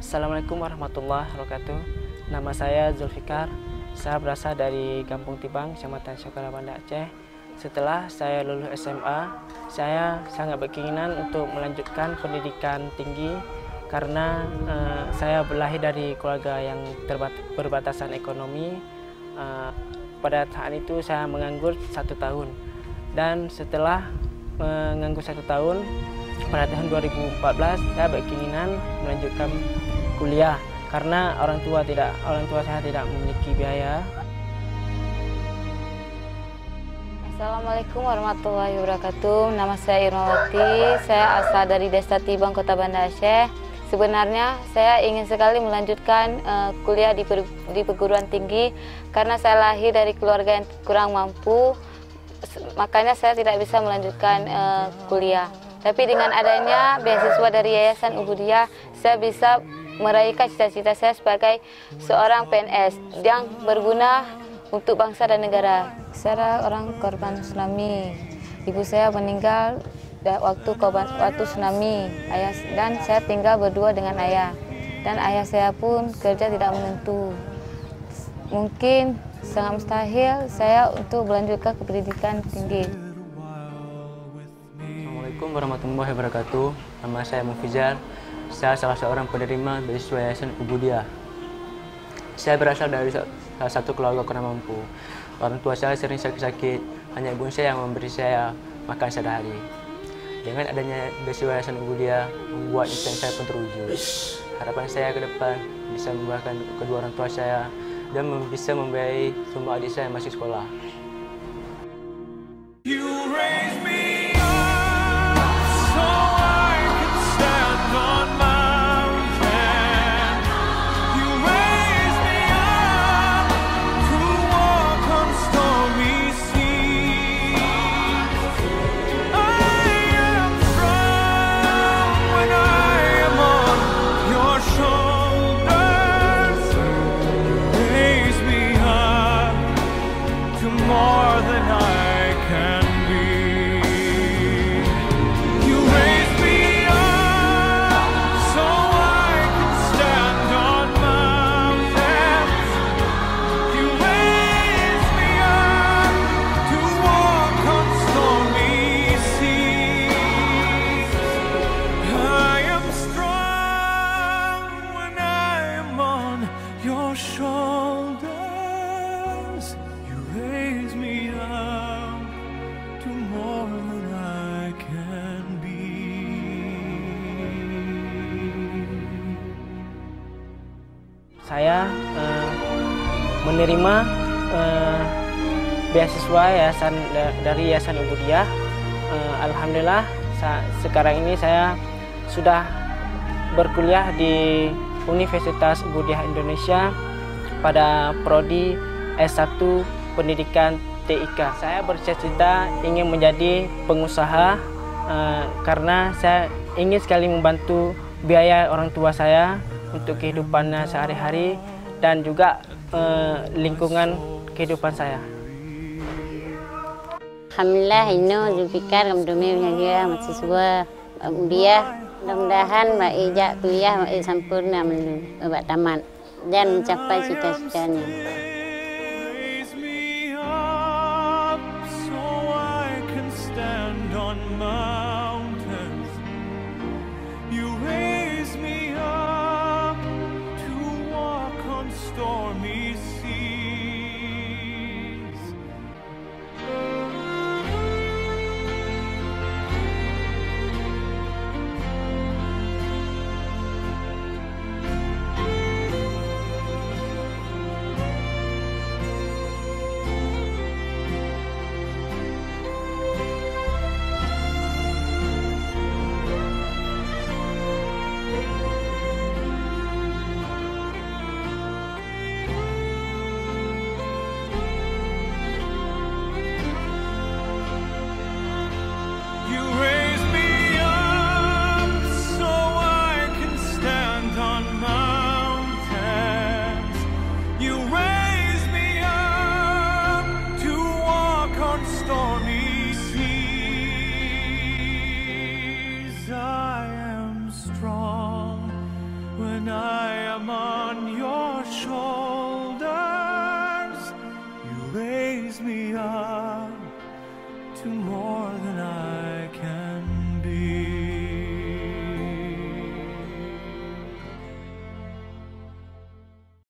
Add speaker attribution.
Speaker 1: Assalamualaikum warahmatullahi wabarakatuh. Nama saya Zulfikar. Saya berasal dari Kampung Tibang, Kecamatan Syokara Banda Aceh. Setelah saya lulus SMA, saya sangat berkeinginan untuk melanjutkan pendidikan tinggi karena uh, saya berlahir dari keluarga yang berbatasan ekonomi. Uh, pada saat itu saya menganggur satu tahun dan setelah menganggur satu tahun pada tahun 2014 saya berkeinginan melanjutkan kuliah karena orang tua tidak orang tua saya tidak memiliki biaya.
Speaker 2: Assalamualaikum warahmatullahi wabarakatuh. Nama saya Irmawati. Saya asal dari Desa Tibang, Kota Banda Aceh. Sebenarnya saya ingin sekali melanjutkan uh, kuliah di, per, di perguruan tinggi karena saya lahir dari keluarga yang kurang mampu. Makanya saya tidak bisa melanjutkan uh, kuliah. Tapi dengan adanya beasiswa dari Yayasan Ubudiah, saya bisa meraihkan cita-cita saya sebagai seorang PNS yang berguna untuk bangsa dan negara. Saya orang korban tsunami. Ibu saya meninggal waktu korban waktu tsunami. Ayah dan saya tinggal berdua dengan ayah. Dan ayah saya pun kerja tidak menentu. Mungkin sangat mustahil saya untuk melanjutkan ke pendidikan tinggi.
Speaker 1: Assalamualaikum warahmatullahi wabarakatuh. Nama saya Mufizar. Saya salah seorang penerima beasiswa Yayasan Ubudiah. Saya berasal dari salah satu keluarga kurang mampu. Orang tua saya sering sakit-sakit, hanya ibu saya yang memberi saya makan sehari-hari. Dengan adanya beasiswa Yayasan Ubudiah, membuat impian saya pun terwujud. Harapan saya ke depan bisa membahagiakan kedua orang tua saya dan bisa membiayai semua adik saya masih sekolah. more than I can. Saya uh, menerima uh, beasiswa yayasan dari Yayasan Ubudiah. Uh, Alhamdulillah sekarang ini saya sudah berkuliah di Universitas Ubudiah Indonesia pada prodi S1 Pendidikan TIK. Saya bercita-cita ingin menjadi pengusaha uh, karena saya ingin sekali membantu biaya orang tua saya untuk kehidupannya sehari-hari dan juga uh, lingkungan kehidupan saya.
Speaker 3: Alhamdulillah ini Zulfikar kami menjaga mahasiswa kuliah mudah-mudahan Mbak Ijak kuliah Mbak sempurna Mbak tamat dan mencapai cita-citanya.
Speaker 4: On stormy